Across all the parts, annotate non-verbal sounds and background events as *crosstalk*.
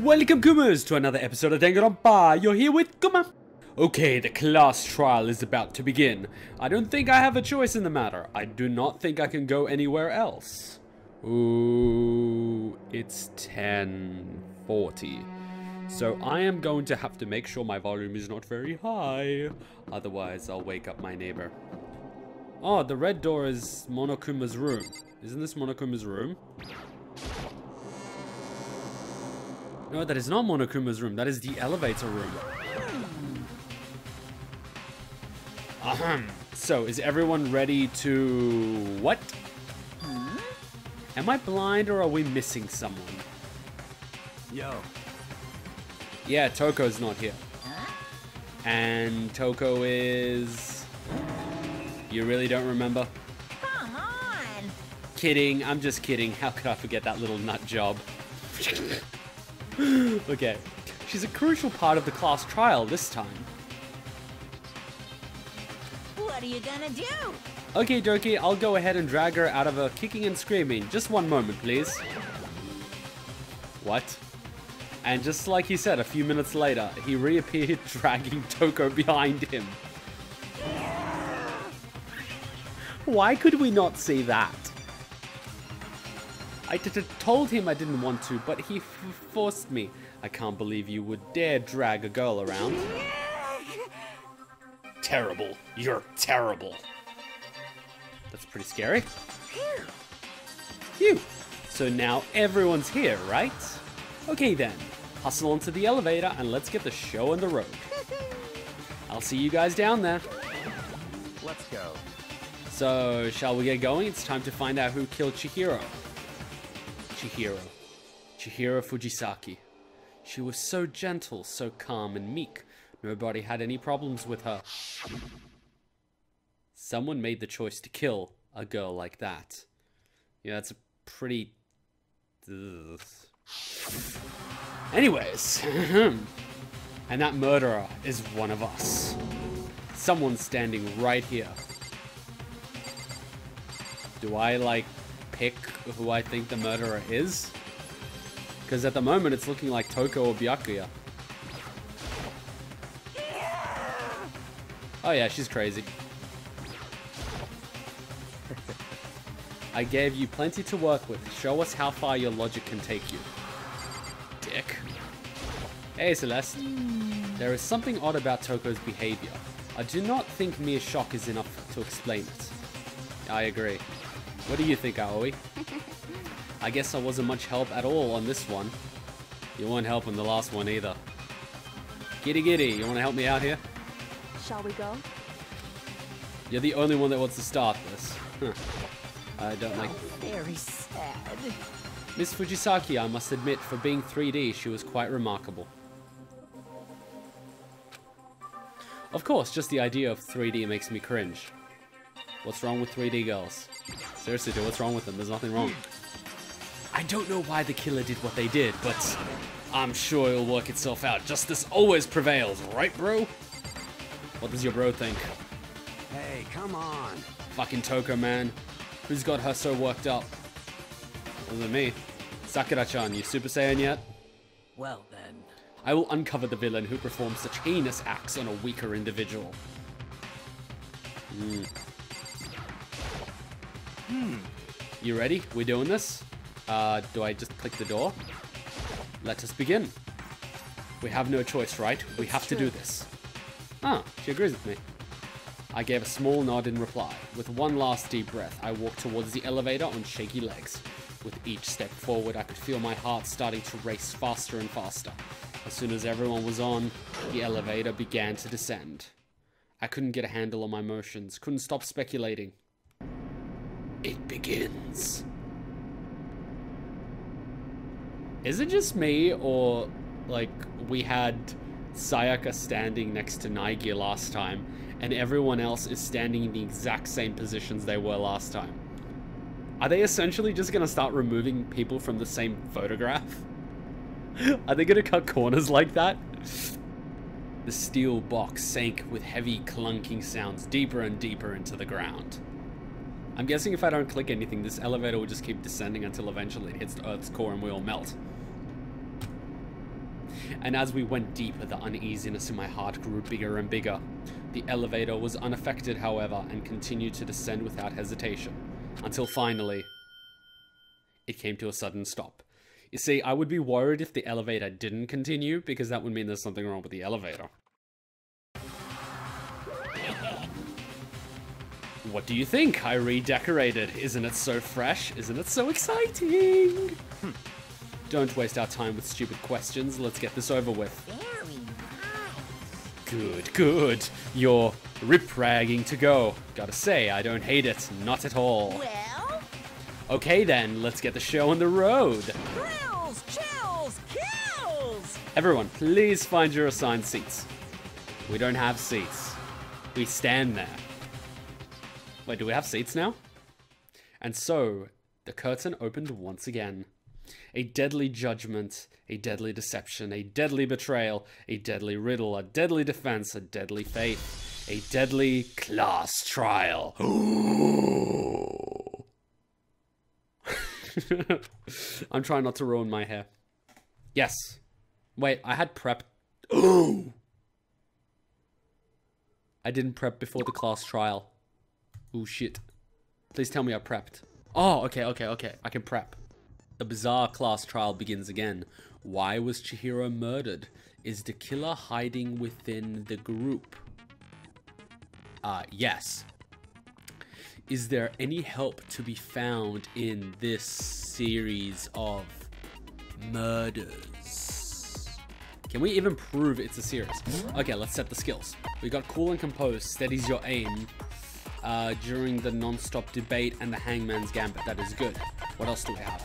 Welcome, Kumas, to another episode of Danganronpa. You're here with Kuma. Okay, the class trial is about to begin. I don't think I have a choice in the matter. I do not think I can go anywhere else. Ooh, it's 1040. So I am going to have to make sure my volume is not very high. Otherwise, I'll wake up my neighbor. Oh, the red door is Monokuma's room. Isn't this Monokuma's room? No, that is not Monokuma's room. That is the elevator room. Ahem. So, is everyone ready to... What? Am I blind or are we missing someone? Yo, Yeah, Toko's not here. And Toko is... You really don't remember? Come on! Kidding, I'm just kidding. How could I forget that little nut job? *laughs* *laughs* okay. She's a crucial part of the class trial this time. What are you gonna do? Okay, Doki, I'll go ahead and drag her out of her kicking and screaming. Just one moment, please. What? And just like he said, a few minutes later, he reappeared *laughs* dragging Toko behind him. Why could we not see that? I t- t- told him I didn't want to, but he f- forced me. I can't believe you would dare drag a girl around. Terrible. You're terrible. That's pretty scary. Phew. So now everyone's here, right? Okay then. Hustle onto the elevator and let's get the show on the road. I'll see you guys down there. let's go. So, shall we get going? It's time to find out who killed Chihiro. Chihiro. Chihiro Fujisaki. She was so gentle, so calm and meek. Nobody had any problems with her. Someone made the choice to kill a girl like that. Yeah, that's a pretty. Ugh. Anyways, *laughs* and that murderer is one of us. Someone standing right here. Do I like pick who I think the murderer is? Because at the moment it's looking like Toko or Byakuya. Oh yeah, she's crazy. I gave you plenty to work with. Show us how far your logic can take you. Dick. Hey Celeste. There is something odd about Toko's behavior. I do not think mere shock is enough to explain it. I agree. What do you think, Aoi? *laughs* I guess I wasn't much help at all on this one. You weren't helping the last one either. Giddy Giddy, you want to help me out here? Shall we go? You're the only one that wants to start this. Huh. I don't like... Very sad. Miss Fujisaki, I must admit, for being 3D, she was quite remarkable. Of course, just the idea of 3D makes me cringe. What's wrong with 3D girls? Seriously, dude, what's wrong with them? There's nothing wrong. I don't know why the killer did what they did, but I'm sure it'll work itself out. Justice always prevails, right, bro? What does your bro think? Hey, come on. Fucking Toko, man. Who's got her so worked up? Wasn't me. Sakura-chan, you Super Saiyan yet? Well then. I will uncover the villain who performs such heinous acts on a weaker individual. Hmm. Hmm. You ready? We're doing this? Uh, do I just click the door? Let us begin. We have no choice, right? We have to do this. Ah, she agrees with me. I gave a small nod in reply. With one last deep breath, I walked towards the elevator on shaky legs. With each step forward, I could feel my heart starting to race faster and faster. As soon as everyone was on, the elevator began to descend. I couldn't get a handle on my motions, couldn't stop speculating. It begins. Is it just me, or like we had Sayaka standing next to Naegi last time, and everyone else is standing in the exact same positions they were last time? Are they essentially just gonna start removing people from the same photograph? *laughs* Are they gonna cut corners like that? The steel box sank with heavy clunking sounds deeper and deeper into the ground. I'm guessing if I don't click anything, this elevator will just keep descending until eventually it hits the Earth's core and we all melt. And as we went deeper, the uneasiness in my heart grew bigger and bigger. The elevator was unaffected, however, and continued to descend without hesitation. Until finally, it came to a sudden stop. You see, I would be worried if the elevator didn't continue, because that would mean there's something wrong with the elevator. What do you think? I redecorated. Isn't it so fresh? Isn't it so exciting? Hmm. Don't waste our time with stupid questions. Let's get this over with. Very nice. Good, good. You're rip ragging to go. Gotta say, I don't hate it. Not at all. Well, Okay then, let's get the show on the road. thrills, chills, kills. Everyone, please find your assigned seats. We don't have seats. We stand there. Wait, do we have seats now? And so, the curtain opened once again. A deadly judgment, a deadly deception, a deadly betrayal, a deadly riddle, a deadly defense, a deadly faith, a deadly class trial. *gasps* I'm trying not to ruin my hair. Yes. Wait, I had prep. *gasps* I didn't prep before the class trial. Oh shit. Please tell me I prepped. Oh, okay, okay, okay. I can prep. The bizarre class trial begins again. Why was Chihiro murdered? Is the killer hiding within the group? Uh, yes. Is there any help to be found in this series of murders? Can we even prove it's a series? Okay, let's set the skills. We got cool and composed, steadies your aim uh, during the non-stop debate and the hangman's gambit. That is good. What else do we have?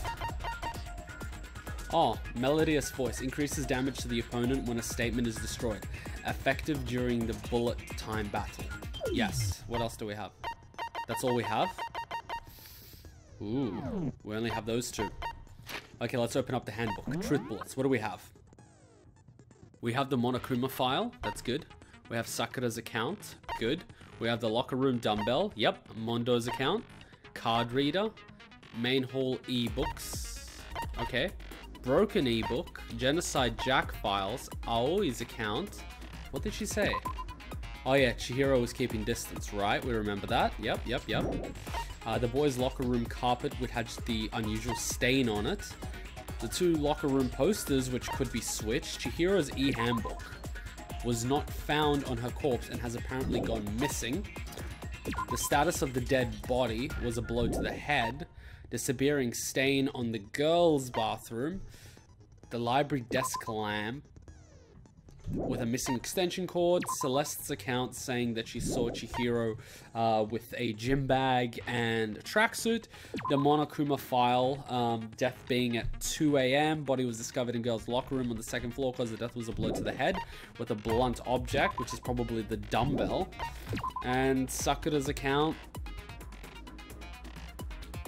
Oh, melodious voice increases damage to the opponent when a statement is destroyed. Effective during the bullet time battle. Yes. What else do we have? That's all we have? Ooh, we only have those two. Okay, let's open up the handbook. Truth bullets. What do we have? We have the Monokuma file. That's good. We have Sakura's account. Good. We have the locker room dumbbell. Yep. Mondo's account. Card reader. Main hall ebooks. Okay. Broken ebook. Genocide Jack files. Aoi's account. What did she say? Oh yeah, Chihiro was keeping distance, right? We remember that. Yep, yep, yep. Uh, the boys' locker room carpet, which had the unusual stain on it. The two locker room posters, which could be switched. Chihiro's e-handbook was not found on her corpse and has apparently gone missing. The status of the dead body was a blow to the head. Disappearing stain on the girls' bathroom. The library desk lamp with a missing extension cord. Celeste's account saying that she saw Chihiro uh, with a gym bag and a tracksuit. The Monokuma file, um, death being at 2 a.m. Body was discovered in girl's locker room on the second floor because the death was a blow to the head with a blunt object, which is probably the dumbbell. And Sakura's account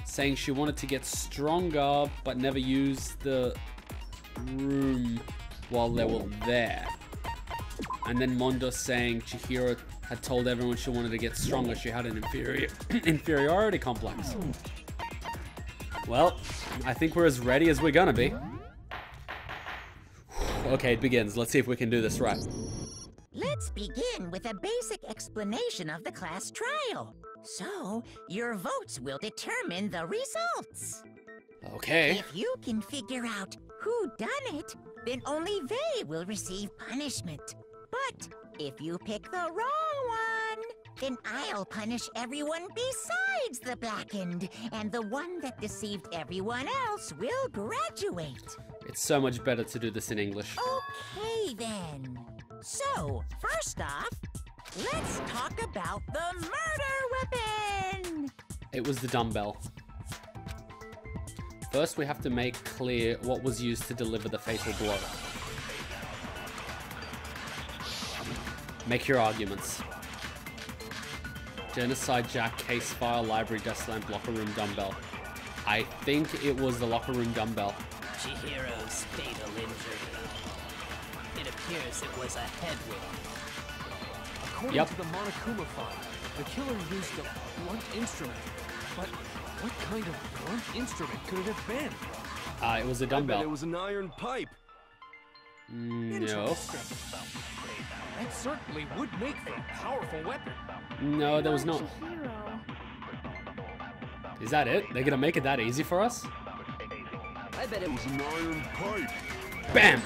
saying she wanted to get stronger but never used the room while they were there. And then Mondo saying Chihiro had told everyone she wanted to get stronger. She had an inferior *clears throat* inferiority complex. Well, I think we're as ready as we're gonna be. *sighs* Okay, it begins. Let's see if we can do this right. Let's begin with a basic explanation of the class trial. So, your votes will determine the results. Okay. If you can figure out who done it, then only they will receive punishment. But if you pick the wrong one, then I'll punish everyone besides the blackened, and the one that deceived everyone else will graduate. It's so much better to do this in English. Okay then. So, first off, let's talk about the murder weapon. It was the dumbbell. First, we have to make clear what was used to deliver the fatal blow. Make your arguments. Genocide Jack case file, library desk lamp, locker room dumbbell. I think it was the locker room dumbbell. Chihiro's fatal injury. It appears it was a head wound. According Yep. to the Monokuma file, the killer used a blunt instrument. But what kind of blunt instrument could it have been? Uh, it was a I bet dumbbell. it was an iron pipe. No. That certainly would make for a powerful weapon. No, there was not. Is that it? They're gonna make it that easy for us? I bet it was an iron pipe. Bam!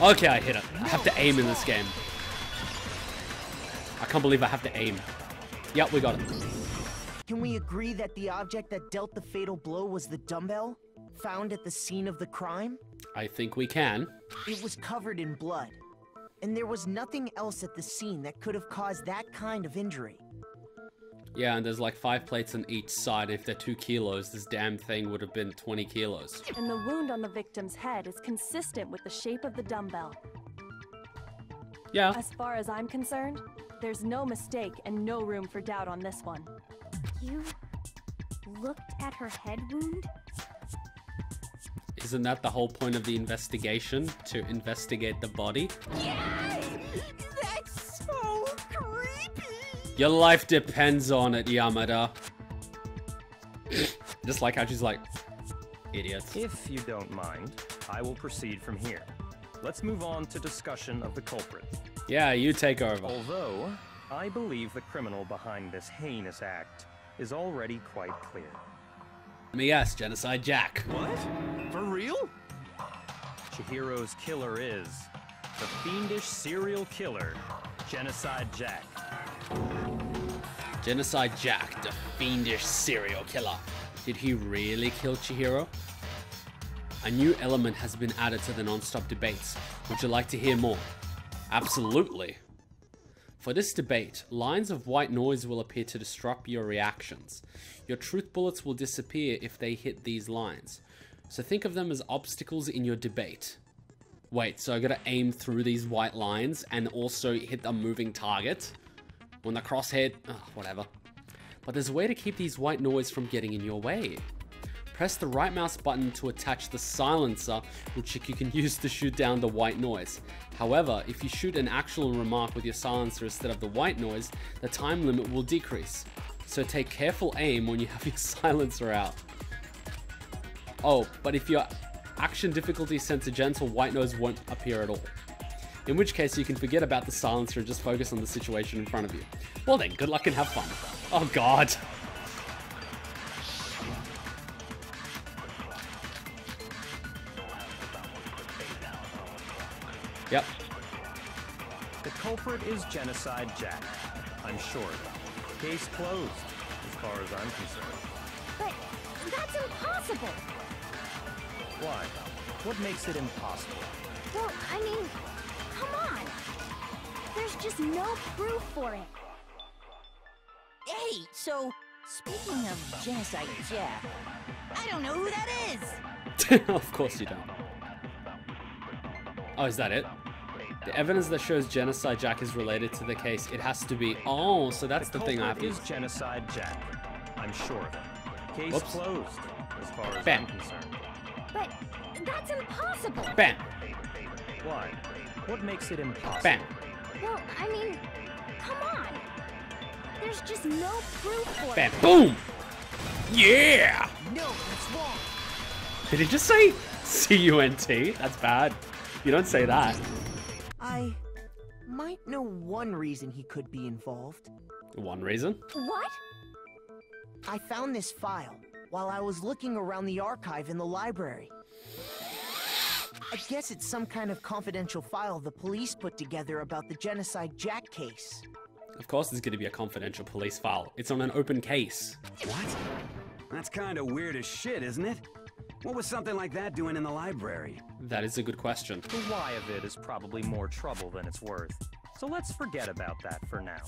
Okay, I hit it. I have to aim in this game. I can't believe I have to aim. Yep, we got it. Can we agree that the object that dealt the fatal blow was the dumbbell? Found at the scene of the crime? I think we can. It was covered in blood. And there was nothing else at the scene that could have caused that kind of injury. Yeah, and there's like five plates on each side. If they're two kilos, this damn thing would have been 20 kilos. And the wound on the victim's head is consistent with the shape of the dumbbell. Yeah, As far as I'm concerned, there's no mistake and no room for doubt on this one. You looked at her head wound? Isn't that the whole point of the investigation? To investigate the body? Yes! That's so creepy! Your life depends on it, Yamada. *clears throat* Just like how she's like, idiots. If you don't mind, I will proceed from here. Let's move on to discussion of the culprit. Yeah, you take over. Although, I believe the criminal behind this heinous act is already quite clear. Let me guess, Genocide Jack. What? For real? Chihiro's killer is the fiendish serial killer, Genocide Jack. Genocide Jack, the fiendish serial killer. Did he really kill Chihiro? A new element has been added to the non-stop debates. Would you like to hear more? Absolutely. For this debate, lines of white noise will appear to disrupt your reactions. Your truth bullets will disappear if they hit these lines. So think of them as obstacles in your debate. Wait, so I gotta aim through these white lines and also hit a moving target? When the crosshair, whatever. But there's a way to keep these white noise from getting in your way. Press the right mouse button to attach the silencer, which you can use to shoot down the white noise. However, if you shoot an actual remark with your silencer instead of the white noise, the time limit will decrease. So take careful aim when you have your *laughs* silencer out. Oh, but if your action difficulty is set to gentle, white noise won't appear at all. In which case you can forget about the silencer and just focus on the situation in front of you. Well then, good luck and have fun. Oh god. Yep. The culprit is Genocide Jack. I'm sure. Case closed, as far as I'm concerned. But that's impossible. Why? What makes it impossible? Well, I mean, come on. There's just no proof for it. Hey, so, speaking of Genocide Jack, I don't know who that is! *laughs* of course you don't. Oh, is that it? The evidence that shows Genocide Jack is related to the case, it has to be... Oh, so that's the, thing I have culprit to... is Genocide Jack. I'm sure of it. Case Whoops. closed, as far as Bam. I'm concerned. But that's impossible. Bam! Why? What makes it impossible? Bam! Well, I mean, come on. There's just no proof for Bam! it. Boom! Yeah! No, that's wrong. Did he just say C-U-N-T? That's bad. You don't say that. I might know one reason he could be involved. One reason. What? I found this file while I was looking around the archive in the library. I guess it's some kind of confidential file the police put together about the Genocide Jack case. Of course there's going to be a confidential police file. It's on an open case. What? That's kind of weird as shit, isn't it? What was something like that doing in the library? That is a good question. The why of it is probably more trouble than it's worth. So let's forget about that for now.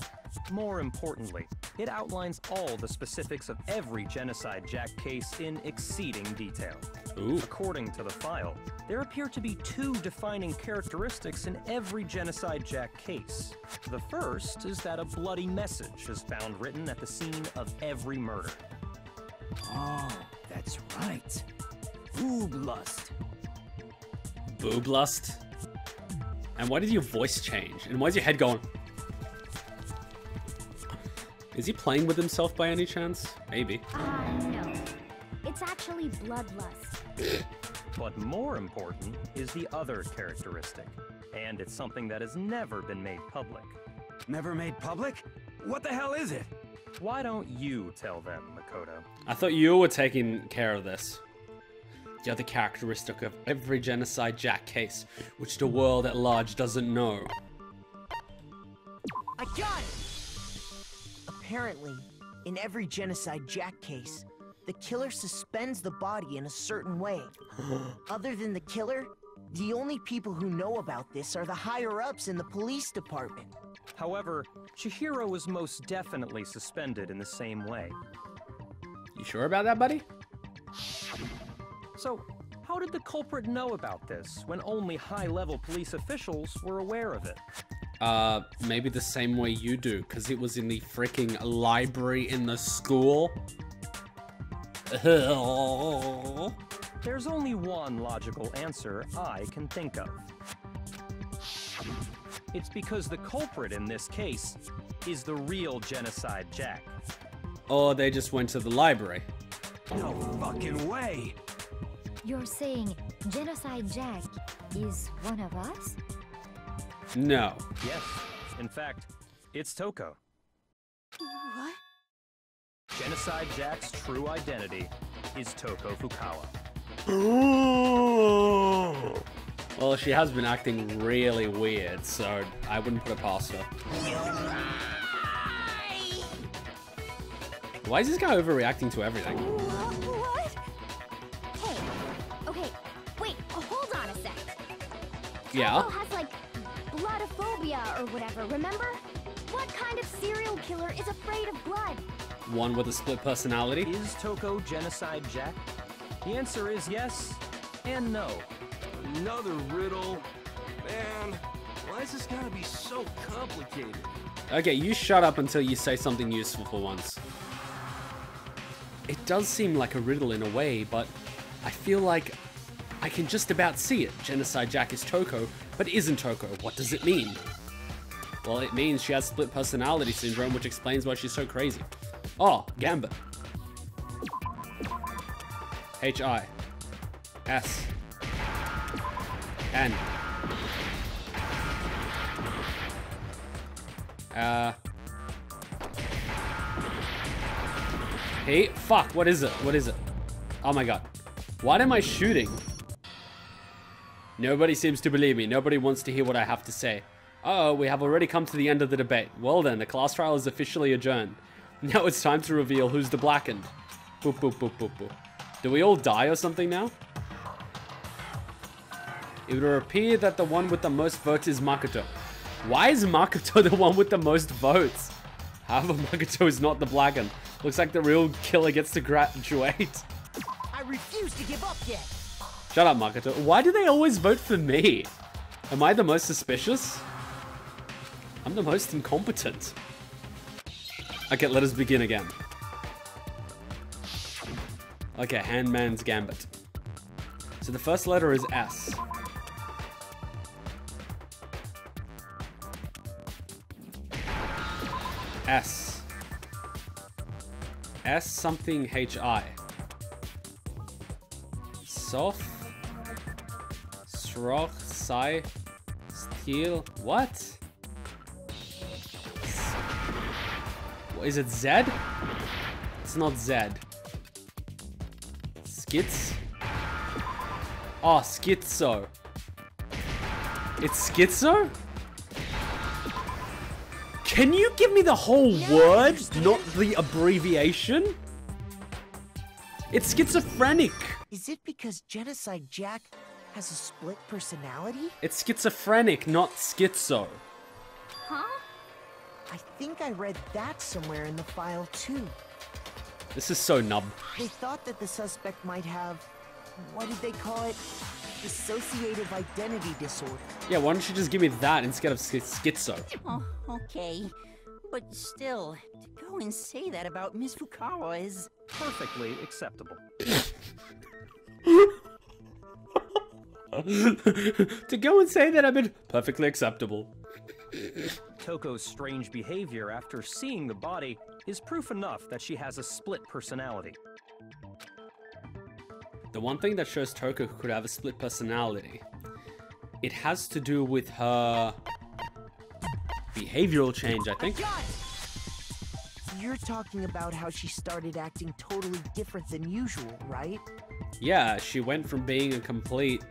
More importantly, it outlines all the specifics of every Genocide Jack case in exceeding detail. Ooh. According to the file, there appear to be two defining characteristics in every Genocide Jack case. The first is that a bloody message is found written at the scene of every murder. Oh, that's right. Boob lust. Boob lust. And why did your voice change? And why is your head going? Is he playing with himself by any chance? Maybe. Ah, no. It's actually bloodlust. But more important is the other characteristic. And it's something that has never been made public. Never made public? What the hell is it? Why don't you tell them, Makoto? I thought you were taking care of this. The other characteristic of every Genocide Jack case, which the world at large doesn't know. I got it! Apparently, in every Genocide Jack case, the killer suspends the body in a certain way. *gasps* Other than the killer, the only people who know about this are the higher-ups in the police department. However, Chihiro was most definitely suspended in the same way. You sure about that, buddy? So, how did the culprit know about this when only high-level police officials were aware of it? Uh, maybe the same way you do, because it was in the freaking library in the school. *laughs* There's only one logical answer I can think of. It's because the culprit in this case is the real Genocide Jack. or they just went to the library. No fucking way! You're saying Genocide Jack is one of us? No. Yes, in fact, it's Toko. What? Genocide Jack's true identity is Toko Fukawa. Well, she has been acting really weird, so I wouldn't put it past her. Why is this guy overreacting to everything? Yeah. Toko has like bloodophobia or whatever, remember? What kind of serial killer is afraid of blood? One with a split personality. Is Toko Genocide Jack? The answer is yes and no. Another riddle. Man, why is this gotta be so complicated? Okay, you shut up until you say something useful for once. It does seem like a riddle in a way, but I feel like I can just about see it. Genocide Jack is Toko, but isn't Toko. What does it mean? Well, it means she has split personality syndrome, which explains why she's so crazy. Oh, Gambit. H I S N. Uh. Hey, fuck, what is it? What is it? Oh my god. What am I shooting? Nobody seems to believe me. Nobody wants to hear what I have to say. Uh oh, we have already come to the end of the debate. Well then, the class trial is officially adjourned. *laughs* Now it's time to reveal who's the blackened. Boop, boop, boop, boop, boop. Do we all die or something now? It would appear that the one with the most votes is Makoto. Why is Makoto *laughs* the one with the most votes? However, Makoto is not the blackened. Looks like the real killer gets to graduate. *laughs* I refuse to give up yet. Shut up, Makoto. Why do they always vote for me? Am I the most suspicious? I'm the most incompetent. Okay, let us begin again. Okay, Hangman's Gambit. So the first letter is S. S. S something H-I. Sof. Sroch. Sai. Steel. What? Is it Z? It's not Z. Skits? Oh, schizo. It's schizo? Can you give me the whole word, not the abbreviation? It's schizophrenic. Is it because Genocide Jack has a split personality? It's schizophrenic, not schizo. Huh? I think I read that somewhere in the file too. This is so nub. They thought that the suspect might have, what did they call it? Dissociative identity disorder. Yeah, why don't you just give me that instead of schizo? Oh, okay. But still, to go and say that about Miss Fukawa is... Perfectly acceptable. *laughs* *laughs* to go and say that I've been perfectly acceptable. Toko's strange behavior after seeing the body is proof enough that she has a split personality. the one thing that shows Toko could have a split personality, it has to do with her behavioral change, I think. You're talking about how she started acting totally different than usual, right? Yeah, she went from being a complete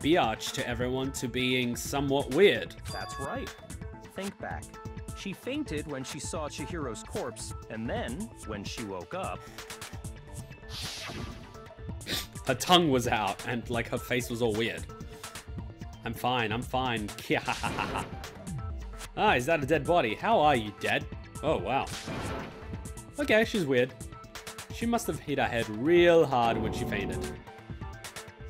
biatch to everyone to being somewhat weird. That's right. Think back. She fainted when she saw Chihiro's corpse, and then, when she woke up, her tongue was out and like her face was all weird. I'm fine, I'm fine. *laughs* ah, is that a dead body? How are you, dead? Oh, wow. Okay, she's weird. She must have hit her head real hard when she fainted.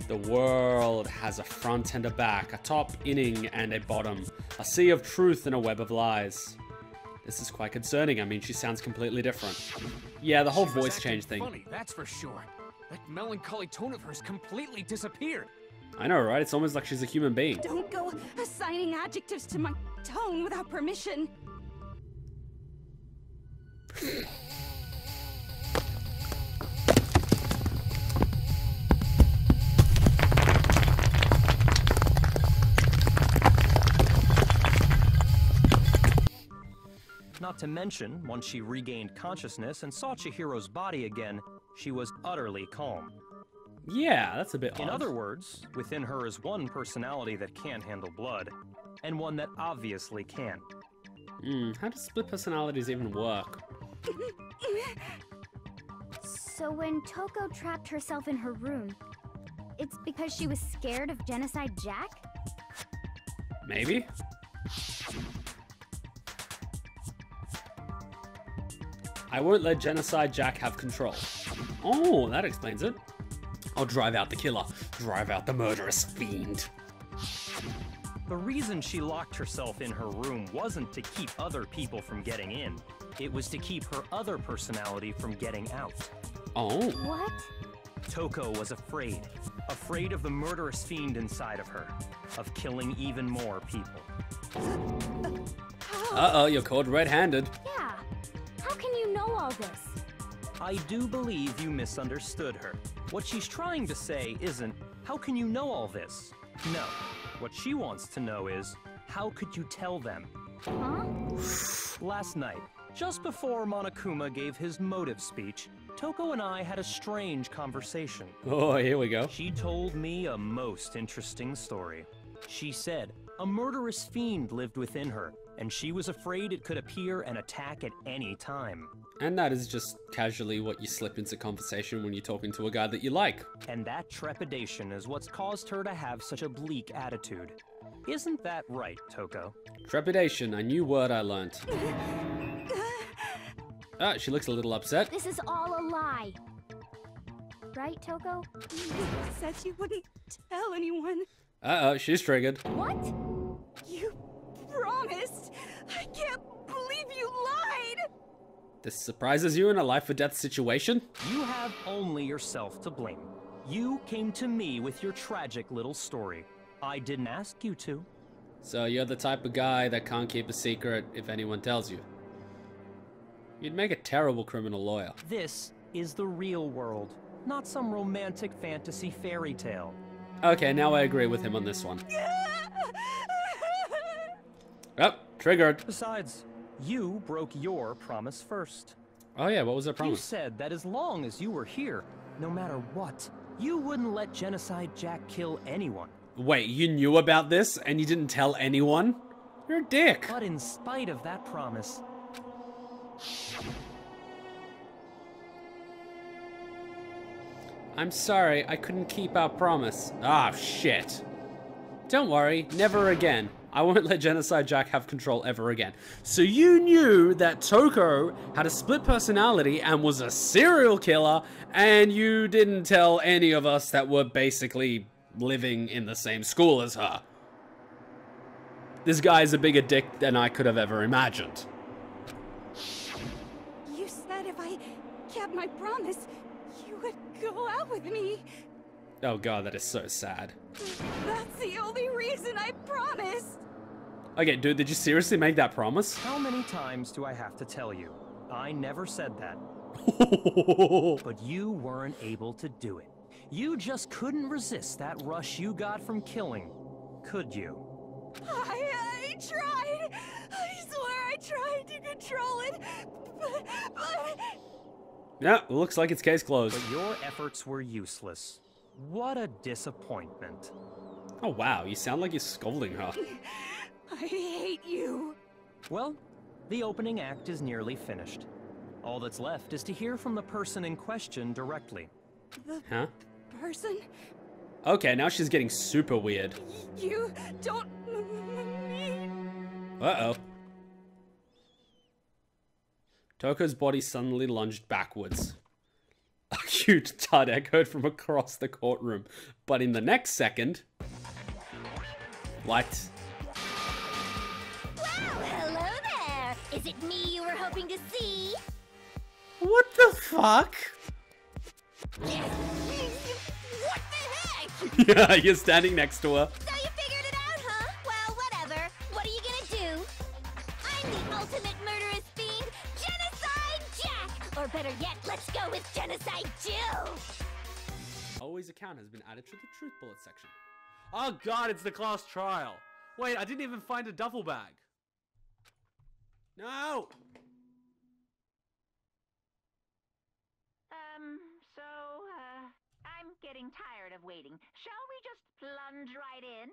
The world has a front and a back, a top inning and a bottom, a sea of truth and a web of lies. This is quite concerning. I mean, she sounds completely different. Yeah, the whole voice change thing. Funny, that's for sure. That melancholy tone of hers completely disappeared. I know, right? It's almost like she's a human being. Don't go assigning adjectives to my tone without permission. Not to mention, once she regained consciousness and saw Chihiro's body again, she was utterly calm. Yeah, that's a bit In odd. other words, within her is one personality that can't handle blood, and one that obviously can. Hmm, how does split personalities even work? So when Toko trapped herself in her room, it's because she was scared of Genocide Jack? Maybe? I won't let Genocide Jack have control. Oh, that explains it. I'll drive out the killer. Drive out the murderous fiend. The reason she locked herself in her room wasn't to keep other people from getting in. It was to keep her other personality from getting out. Oh. What? Toko was afraid. Afraid of the murderous fiend inside of her. Of killing even more people. Uh-oh, you're caught red-handed. Yeah. How can you know all this? I do believe you misunderstood her. What she's trying to say isn't, how can you know all this? No. What she wants to know is, how could you tell them? Huh? Last night, just before Monokuma gave his motive speech, Toko and I had a strange conversation. Oh, here we go. She told me a most interesting story. She said a murderous fiend lived within her, and she was afraid it could appear and attack at any time. And that is just casually what you slip into conversation when you're talking to a guy that you like. And that trepidation is what's caused her to have such a bleak attitude. Isn't that right, Toko? Trepidation, a new word I learned. *laughs* Ah, she looks a little upset. This is all a lie. Right, Toko? You *laughs* said you wouldn't tell anyone. Uh-oh, she's triggered. What? You promised. I can't believe you lied. This surprises you in a life or death situation? You have only yourself to blame. You came to me with your tragic little story. I didn't ask you to. So you're the type of guy that can't keep a secret if anyone tells you. You'd make a terrible criminal lawyer. This is the real world, not some romantic fantasy fairy tale. Okay, now I agree with him on this one. *laughs* Oh, triggered. Besides, you broke your promise first. Oh yeah, what was her You said that as long as you were here, no matter what, you wouldn't let Genocide Jack kill anyone. Wait, you knew about this and you didn't tell anyone? You're a dick. But in spite of that promise, I'm sorry, I couldn't keep our promise. Ah, shit. Don't worry, never again. I won't let Genocide Jack have control ever again. So you knew that Toko had a split personality and was a serial killer, and you didn't tell any of us that were basically living in the same school as her. This guy is a bigger dick than I could have ever imagined. You said if I kept my promise, you would go out with me. Oh god, that is so sad. That's the only reason I promised. Okay, dude, did you seriously make that promise? how many times do I have to tell you? I never said that. *laughs* but you weren't able to do it. You just couldn't resist that rush you got from killing, could you? I, I tried. I swear I tried to control it, but, but Yeah, looks like it's case closed. But your efforts were useless. What a disappointment. Oh wow, you sound like you're scolding her. *laughs* I hate you. Well, the opening act is nearly finished. All that's left is to hear from the person in question directly. The Huh? person Okay, now she's getting super weird. you don't mean. Uh-oh. Toko's body suddenly lunged backwards. A huge thud echoed from across the courtroom, but in the next second... What? Well, hello there. Is it me you were hoping to see? What the fuck? what the heck? yeah, *laughs* you're standing next to her. Let's go with Genocide Jill! Always account has been added to the truth bullet section. Oh god, it's the class trial. Wait, I didn't even find a duffel bag. No! Um, so, uh, I'm getting tired of waiting. Shall we just plunge right in?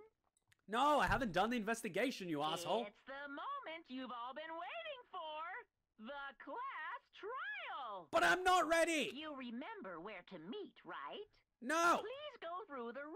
No, I haven't done the investigation, you asshole. It's the moment you've all been waiting for! The class trial! But I'm not ready! You remember where to meet, right? No! Please go through the